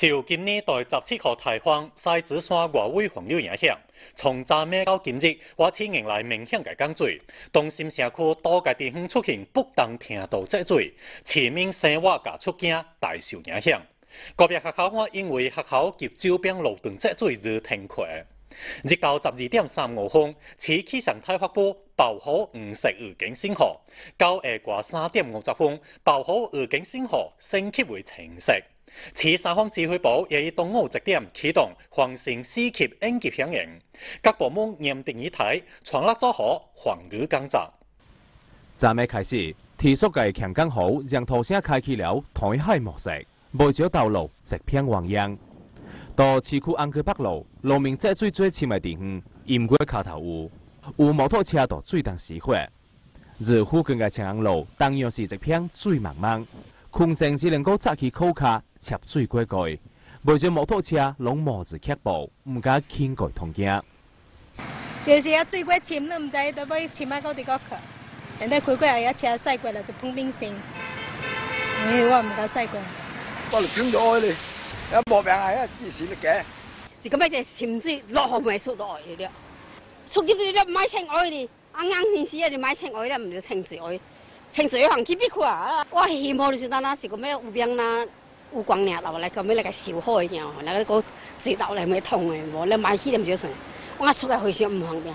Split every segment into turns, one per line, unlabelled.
受今年第十七号台风西子山外围环流影响，从昨暝到今日，我市迎来明显的降水。东心城区多个地方出现不当程度积水，市民生活甲出境大受影响。个别学校因为学校及周边路段积水而停课。日到十二点三五分，市气象台发布暴雨黄色预警信号；到下过三点五十分，暴雨预警信号升级为橙色。此三方指挥部也以东澳直点启动防汛四级应急响应，各部门严定以台，全力做好防御工作。
昨暝开始，提速嘅强江河让土城开启了台海模式，未少道路一片汪洋。到市区安居北路，路面积水最深的地方，淹过卡头有，有摩托车到水当死火。而附近嘅长安路，同样是一片水茫茫，空城只能够扎起裤卡。插水过过，未少摩托车拢冒着脚步，唔敢轻过通行。
就是啊，水过深，都唔知要要深啊到底个去。现在开过来一车驶过来就碰冰线，哎，我唔敢驶过。
我嚟 pin 咗開你，有莫名係一啲事嚟嘅。
是咁樣就潛水落河咪出到去了，出入你都買清愛哩，啱啱天時啊，你買清愛啦，唔就清水愛，清水行幾邊去啊？我希望你是單單是咁樣有病啦。有光年落来，咁尾嚟个烧开嘅，嗱个水道嚟咪通嘅，无你买起唔少算，我出来非常唔方便。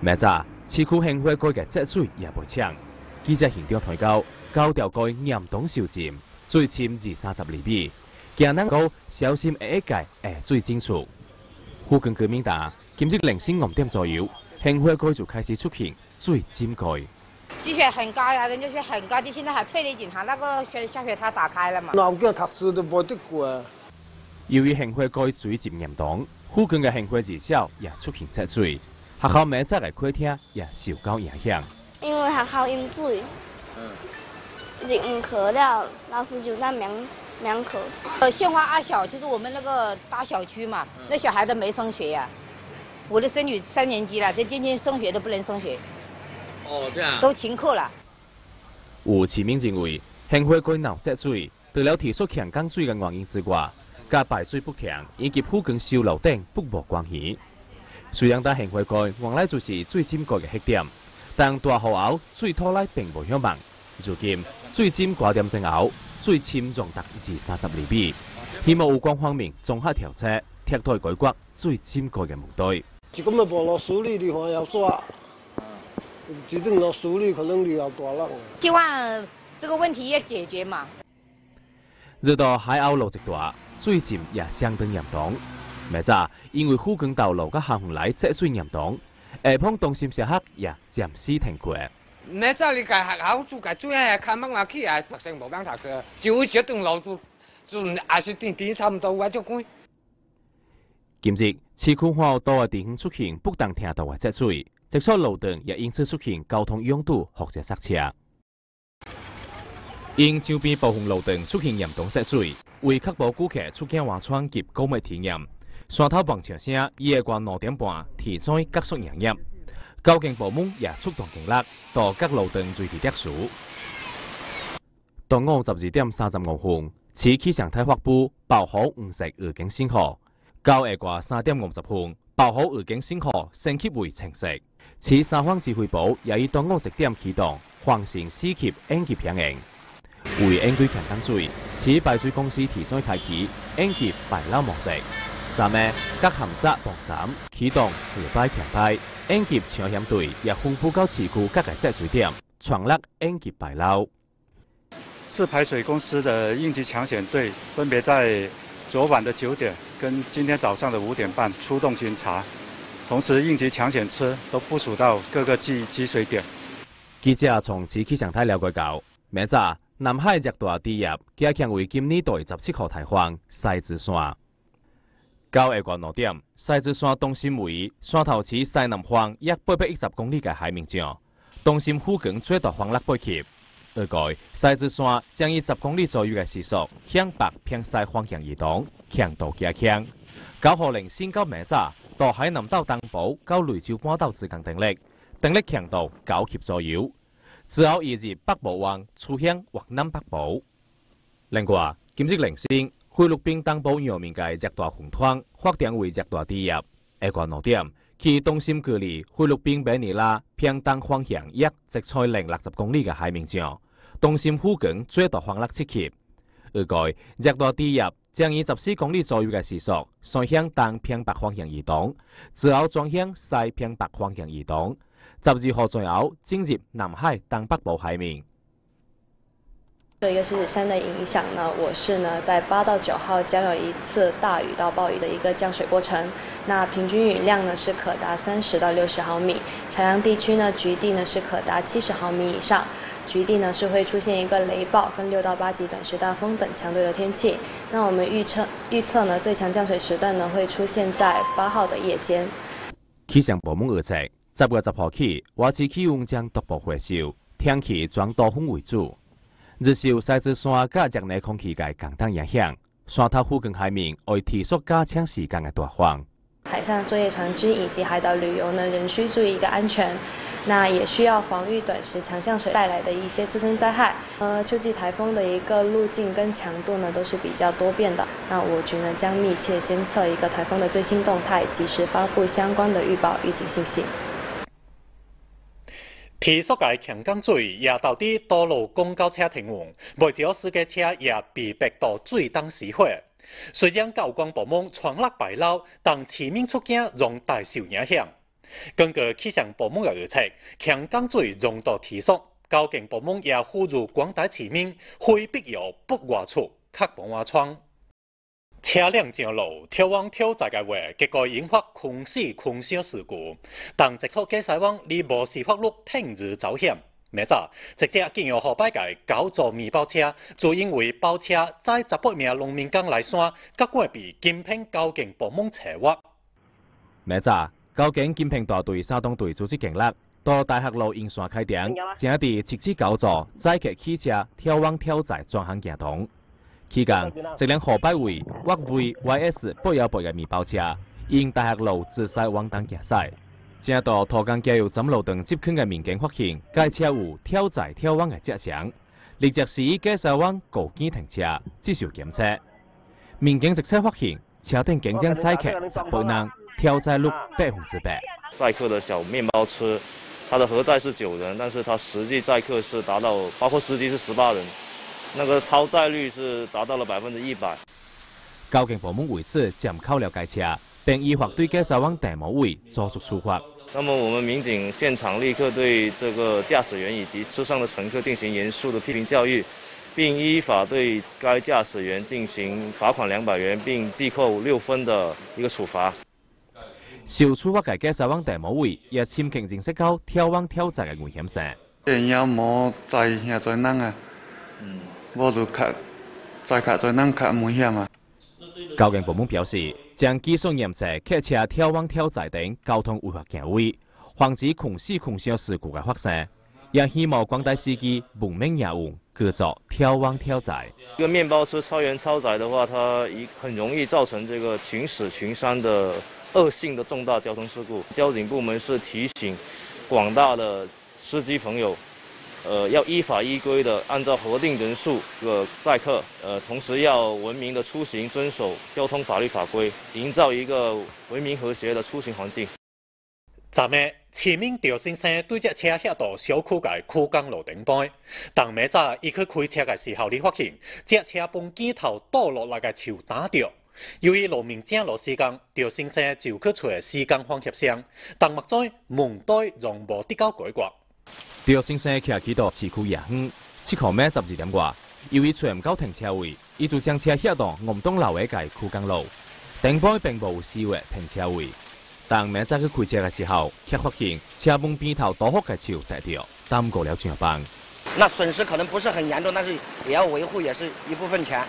明早市区兴会区嘅积水也未抢，记者现场睇到高调街严重受浸，水深至三十厘米，行人高小心下界下水进出。附近居民打，今日零星五点左右，兴会区就开始出现水浸盖。
积雪很高呀，人家说很高，就现在还退离警察那个雪下雪塔打开了嘛。
南京读书都冇得过。
由于幸会街水浸严重，附近嘅幸会二小也出现积水，学校明早嘅客厅也受到影响。
因为学校淹水，嗯唔课了，老师就在明两口。
呃，杏花二小就是我们那个大小区嘛，那小孩子没上学呀。我的孙女三年级了，这今天上学都不能上学。哦，这样都停课了。
有市民认为，杏花街闹积水，除了提速强降水嘅原因之外，加排水不强以及附近修路顶不无关系。虽然在杏花街原来就是最尖角嘅黑点，但大雨后水拖拉并无响慢。如今最尖挂点正后，水深重达至三十厘米。希望有关方面综合调查，贴台解决最尖角嘅问题。
就咁啊，落水。
希望这个问题要解决嘛。
热到海鸥路一大，水浸也相当严重。明早因为附近道路甲下洪来积水严重，下方东心小学也暂时停课。
明早你家学校做个主任看乜话去啊？学生无办读书，就会决定路就就也是点点差唔多我就管。
今日市区花多个地方出现不当听到嘅积水。直出路段也因此出现交通拥堵或者塞车。因周边部分路段出现严重积水，为确保顾客出境玩川及购物体验，汕头棒车声夜关六点半提早结束营业。交警部门也出动警力到各路段随时摘树。到午十二点三十五分，市气象台发布暴雨黄色预警信号。到下过三点五十分，暴雨预警信号升级为橙色。市三方指挥部也以东澳直点启动防汛四级应急响应，为应对强降水，市排水公司提早开启应急排捞模式。昨暝各含闸防站启动自排强排，应急抢险队也分布到市区各个积水点，全力应急排捞。
市排水公司的应急抢险队分别在昨晚的九点跟今天早上的五点半出动巡查。同时，应急抢险车都部署到各个积积水点。
记者从市气象台了解到，明早南海热带低压加强为今年第十七号台风西子山。到下午六点，西子山东心为山头市西南方约八百一十公里嘅海面上，东心附近最大风力八级。预计西子山将以十公里左右嘅时速向北偏西方向移动，强度加强。九号零先到明早。到海南岛东部到雷州半岛之间定力，定力强度九级左右。之后移至北部湾出现或南北部。另外，今日零星菲律宾东部洋面嘅热带风团发展为热带低压，下关六点，其中心距离菲律宾马尼拉偏东方向约直彩零六十公里嘅海面上，东心附近最大风力七级。预计热带低压将以十四公里左右嘅时速，顺向东偏北方向移动，之后转向西偏北方向移动，十二号左右进入南海东北部海面。
对一个狮子山的影响呢，我市呢在八到九号将有一次大雨到暴雨的一个降水过程，那平均雨量呢是可达三十到六十毫米，朝阳地区呢局地呢是可达七十毫米以上，局地呢是会出现一个雷暴跟六到八级短时大风等强对流天气。那我们预测预测呢最强降水时段呢会出现在八号的夜间。
气象部门预测，十月十号起，外市气温将逐步回升，天气转多风为主。日受西子山甲热内空气嘅共同影响，山头附近海面会提速加强时间嘅大风。
海上作业船只以及海岛旅游呢，仍需注意一个安全，那也需要防御短时强降水带来的一些自身灾害。呃，秋季台风的一个路径跟强度呢都是比较多变的，那我局呢将密切监测一个台风的最新动态，及时发布相关的预报预警信息。
提速界强江水也导致道路公交车停运，不少私家车也被逼到最当死火。虽然交通部门全力排捞，但市民出行仍大受影响。根据气象部门的预测，强降水浓度提速，交警部门也呼吁广大市民非必要不外出，开门瓦窗。车辆上路跳往跳载的话，结果引发困死困伤事故。但直触驾驶网你无视法律停止走险，明早直接进入河北界九座面包车，就因为包车载十八名农民工来山，结果被金平交警部门查获。
明早交警金平大队山东队组织警力到大学路沿线开点，正伫七支九座载客汽车跳往跳载专项行动。期间，一辆河北位沃 V YS 八幺八嘅面包车，因大学路自西往东行驶，正到土江加油站路段接近嘅民警发现，该车有跳载跳往嘅迹象，立即示意驾驶员告警停车，接受检测。民警直车发现，车顶竟然载客十八人，跳载率百分之百。
载客的小面包车，它的核载是九人，但是它实际载客是达到，包括司机是十八人。那个超载率是达到了百分之一百。
交警部门为此检扣了该车，并依法对驾驶员戴某位作出处罚。
那么我们民警现场立刻对这个驾驶员以及车上的乘客进行严肃的批评教育，并依法对该驾驶员进行罚款两百元，并记扣六分的一个处罚。
受处罚嘅驾驶员戴某位也深刻认识到跳往跳载嘅危险性。
冇在啊。嗯。我就卡在卡再能卡危险啊！
交警部门表示，将技术严查客车跳往跳载等交通违法行为，防止困死困伤事故嘅发生。也希望广大司机文明业务，各做跳往跳载。
一个面包车超员超载的话，它一很容易造成这个群死群伤的恶性的重大交通事故。交警部门是提醒广大的司机朋友。呃，要依法依规的按照核定人数个载客，呃，同时要文明的出行，遵守交通法律法规，营造一个文明和谐的出行环境。
昨日，市民赵先生对只车驶到小区界区间路顶边，当明早伊去开车嘅时候，你发现只车从机头倒落来个树打掉。由于路面正落时间，赵先生就去找时间方协商，但目在门袋仍无得到解决。
赵先生骑骑到市区夜远，七号晚十二点外，由于找唔到停车位，伊就将车驶到梧东路尾界区间路，顶方并无私域停车位。但明早去开车的时候，却发现车门边头多幅嘅树跌掉，耽误了上班。
那损失可能不是很严重，但是也要维护，也是一部分钱。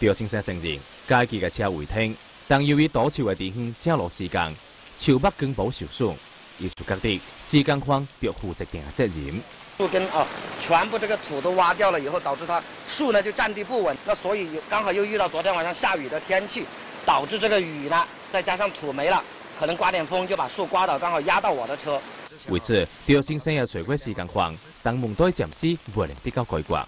赵先生承认，该期嘅车违停，但由于倒树嘅地方正落时间，树北根部受损。艺术各地，施工方要负责任责任。
树根啊，全部这个土都挖掉了以后，导致它树呢就站地不稳。那所以刚好又遇到昨天晚上下雨的天气，导致这个雨呢，再加上土没了，可能刮点风就把树刮倒，刚好压到我的车。
为此，刁先生也找过施工方，但门对暂时未能得到改观。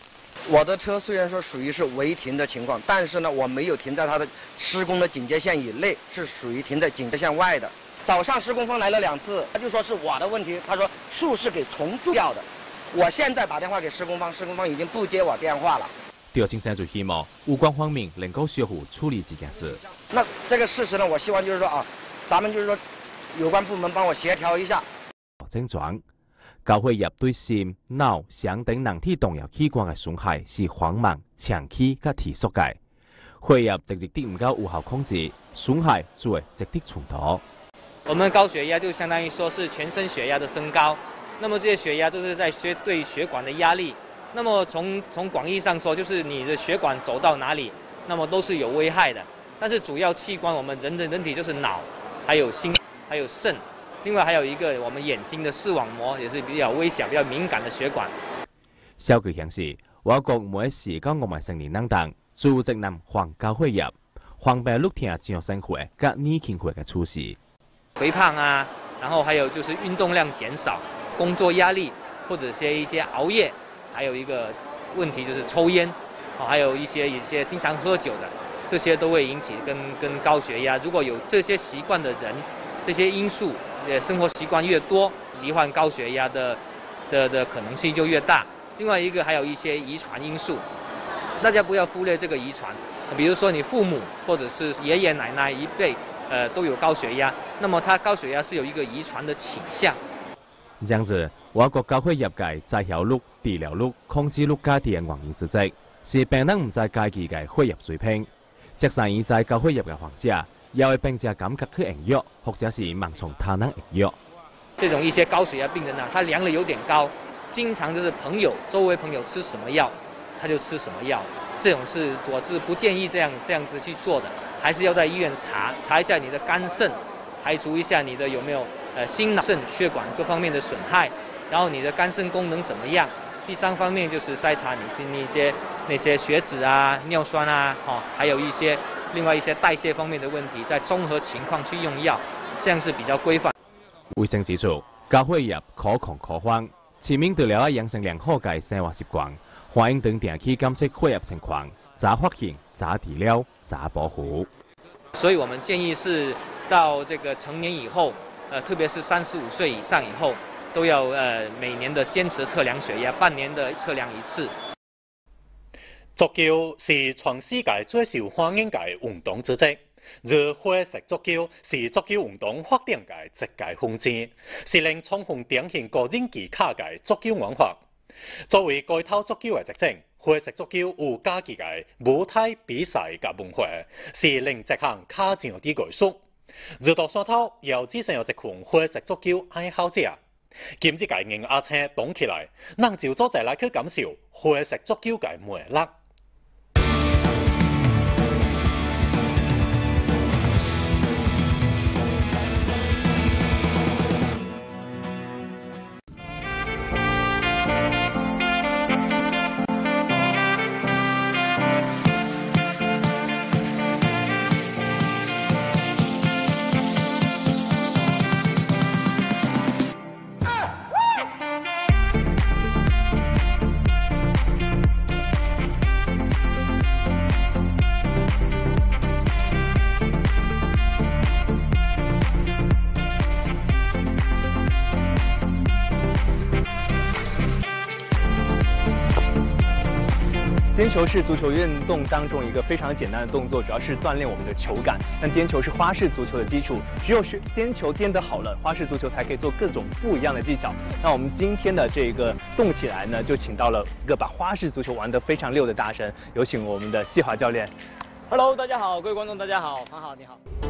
我的车虽然说属于是违停的情况，但是呢，我没有停在它的施工的警戒线以内，是属于停在警戒线外的。早上施工方来了两次，他就说是我的问题，他说树是给重蛀掉的。我现在打电话给施工方，施工方已经不接我电话了。
调青山就希望有关方面能够协助处理这件事。
那这个事实呢，我希望就是说啊，咱们就是说，有关部门帮我协调一下。
症状。教会业对心、脑、肠等人体重要器官的损害是缓慢、长期、甲提速界。血液直接唔够有效控制，损害就会直接传导。
我们高血压就相当于说是全身血压的升高，那么这些血压就是在血对血管的压力。那么从从广义上说，就是你的血管走到哪里，那么都是有危害的。但是主要器官，我们人的人体就是脑，还有心，还有肾。另外还有一个我们眼睛的视网膜也是比较微小、比较敏感的血管。
消息显示，我国每时间我们成年人等组织能患高血压、患病六天上生活、甲年轻化的趋势。
肥胖啊，然后还有就是运动量减少、工作压力或者些一些熬夜，还有一个问题就是抽烟，哦，还有一些一些经常喝酒的，这些都会引起跟跟高血压。如果有这些习惯的人，这些因素。呃，生活习惯越多，罹患高血压的的的可能性就越大。另外一个还有一些遗传因素，大家不要忽略这个遗传。比如说你父母或者是爷爷奶奶一辈，呃，都有高血压，那么他高血压是有一个遗传的倾向。
这样子，我国高血压界在效率、治疗率、控制率加低的原因之一，是病人唔在家己嘅血压水平，即使已在高血压嘅患者。也会并且感觉去营药，或者是盲从他人营药。
这种一些高血压病人啊，他量的有点高，经常就是朋友周围朋友吃什么药，他就吃什么药。这种是我是不建议这样这样子去做的，还是要在医院查查一下你的肝肾，排除一下你的有没有呃心脑肾血管各方面的损害，然后你的肝肾功能怎么样。第三方面就是筛查你是那些那些血脂啊、尿酸啊，哈，还有一些。另外一些代谢方面的问题，在综合情况去用药，这样是比较规范。
卫生指出，高血压可控可慌，市民除了要养成良好嘅生活习惯，欢迎等定期监测血压情况，早发现、早治疗、早保护。
所以我们建议是到这个成年以后，呃，特别是三十五岁以上以后，都要呃每年的坚持测量血压，半年的测量一次。
足球是全世界最受欢迎嘅运动之一，而花式足球是足球运动发展嘅一界分支，是令充分展现个人技巧嘅足球文化。作为该套足球嘅特征，花式足球有家己嘅舞台比赛嘅文化，是令这项卡上啲艺术。而到山头又只剩有一群花式足球爱好者，今日嘅硬阿车动起来，咱就做再来去感受花式足球嘅魅力。
颠球是足球运动当中一个非常简单的动作，主要是锻炼我们的球感。但颠球是花式足球的基础，只有是颠球颠得好了，花式足球才可以做各种不一样的技巧。那我们今天的这个动起来呢，就请到了一个把花式足球玩得非常溜的大神，有请我们的季华教练。
Hello，大家好，各位观众大家好，很好，你好。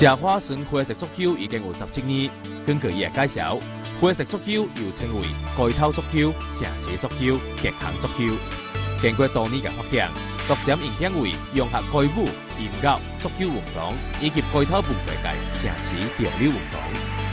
食花绳花式足球已经有十七年。根据伊的介绍，花色足球又称为盖头足球、城市足球、极行足球。经过多年嘅发展，逐渐影响为融合盖舞、音乐、足球运动以及盖头文化界城市潮流运动。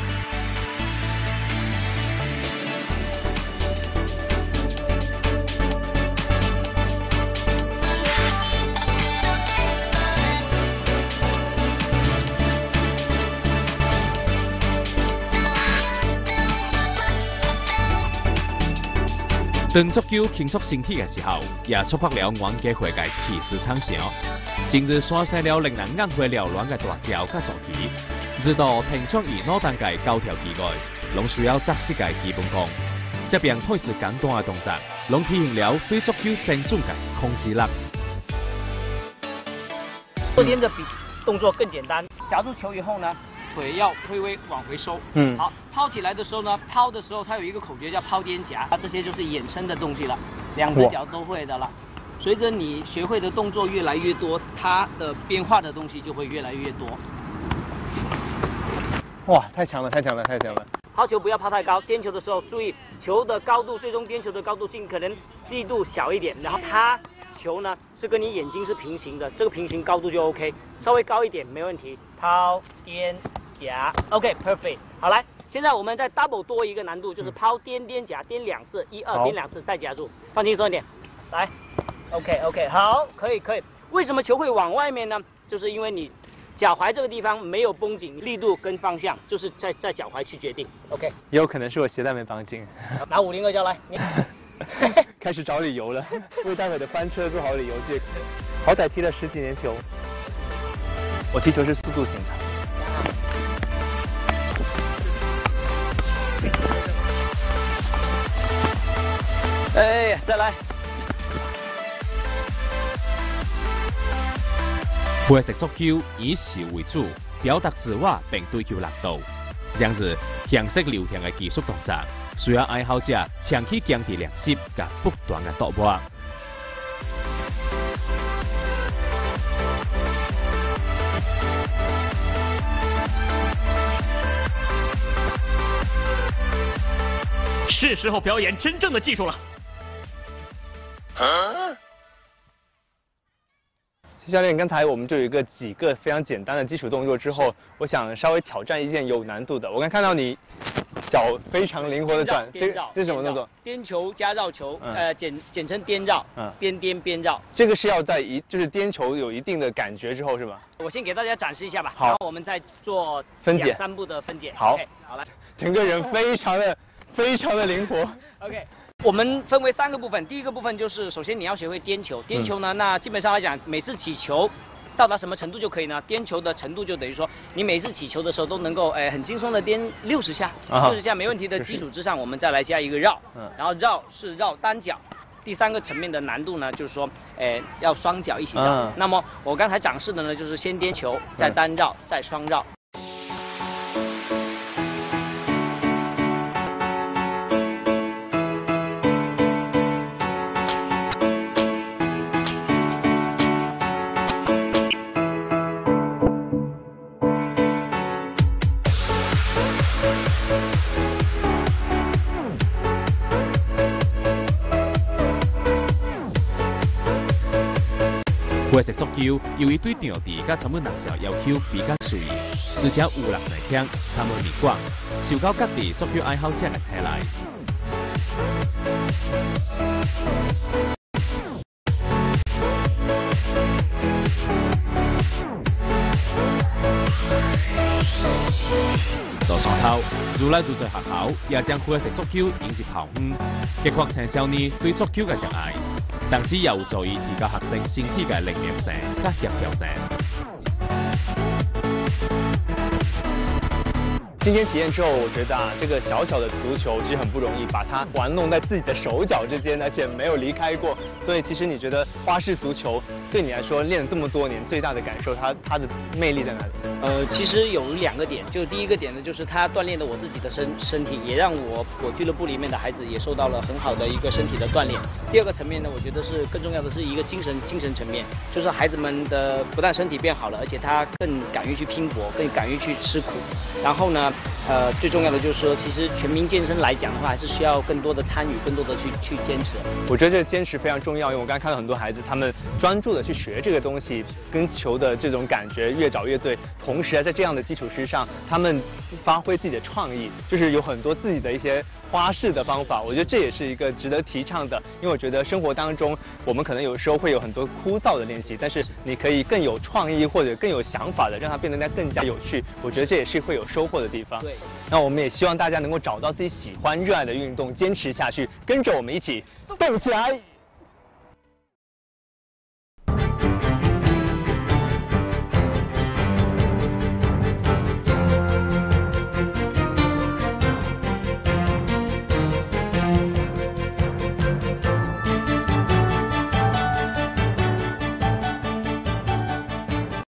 当足球轻松身体的时候，也触发了原家会嘅气势畅想。今日刷新了令人眼花缭乱的大桥甲坐骑，直到停出于脑单嘅高条旗外，拢需要扎实嘅基本功。这边开始简单嘅动作，拢体现了对足球精准嘅控制力。
这边的比动作更简单，夹住球以后呢，腿要微微往回收。
嗯。
好，抛起来的时候呢，抛的时候它有一个口诀叫抛颠夹，啊这些就是衍生的东西了，两只脚都会的了。随着你学会的动作越来越多，它的变化的东西就会越来越多。
哇，太强了，太强了，太强了！
抛球不要抛太高，颠球的时候注意球的高度，最终颠球的高度尽可能力度小一点，然后它球呢是跟你眼睛是平行的，这个平行高度就 OK，稍微高一点没问题。抛颠夹，OK，perfect。好，来，现在我们再 double 多一个难度，就是抛颠颠夹，颠两次，一二颠两次再夹住，放轻松一点。来，OK OK，好，可以可以。为什么球会往外面呢？就是因为你脚踝这个地方没有绷紧，力度跟方向就是在在脚踝去决定。OK，
也有可能是我鞋带没绑紧。
拿五零二胶来，你
开始找理由了，为待会的翻车做好理由借口。好歹踢了十几年球，我踢球是速度型的。
哎，再来。
会识足球以球为主，表达自我并追求力度，这样子形式流行的技术动作，需要爱好者长期坚持练习，甲不断的突破。
是时候表演真正的技术了。
谢教练，刚才我们就有一个几个非常简单的基础动作之后，我想稍微挑战一件有难度的。我刚看到你脚非常灵活的转，这
颠绕，
这是什么动作？
颠球加绕球，
嗯
呃，简简称颠绕，
嗯
颠颠边绕。
这个是要在一就是颠球有一定的感觉之后是吧？
我先给大家展示一下吧，
好
然后我们再做
分解
三步的分解。
好
OK，好来。
整个人非常的非常的灵活。
OK，我们分为三个部分，第一个部分就是首先你要学会颠球，颠球呢，那基本上来讲，每次起球。到达什么程度就可以呢？颠球的程度就等于说，你每次起球的时候都能够，哎，很轻松的颠六十下，
啊
六十下没问题的基础之上，我们再来加一个绕，
嗯
然后绕是绕单脚。第三个层面的难度呢，就是说，哎，要双脚一起绕。
嗯
那么我刚才展示的呢，就是先颠球，再单绕，再双绕。
识足球，由于对场地甲参与人数要求比较随意，而且有人来听，参与面广，受到各地足球爱好者的青睐。到山头，如来就在学校也将会识足球引入校园，激发青少年对足球的热爱，同时也有助于提高学生身体的灵敏性甲协调性。
今天体验之后，我觉得啊，这个小小的足球其实很不容易，把它玩弄在自己的手脚之间，而且没有离开过。所以，其实你觉得花式足球对你来说练了这么多年，最大的感受，它它的魅力在哪里？
呃，其实有两个点，就是第一个点呢，就是它锻炼的我自己的身身体，也让我我俱乐部里面的孩子也受到了很好的一个身体的锻炼。第二个层面呢，我觉得是更重要的是一个精神精神层面，就是孩子们的不但身体变好了，而且他更敢于去拼搏，更敢于去吃苦。然后呢，呃，最重要的就是说，其实全民健身来讲的话，还是需要更多的参与，更多的去去坚持。
我觉得这个坚持非常重要，因为我刚才看到很多孩子，他们专注的去学这个东西，跟球的这种感觉越找越对。同时啊，在这样的基础之上，他们发挥自己的创意，就是有很多自己的一些花式的方法。我觉得这也是一个值得提倡的，因为我觉得生活当中我们可能有时候会有很多枯燥的练习，但是你可以更有创意或者更有想法的，让它变得更加有趣。我觉得这也是会有收获的地方。
对。
那我们也希望大家能够找到自己喜欢、热爱的运动，坚持下去，跟着我们一起动起来。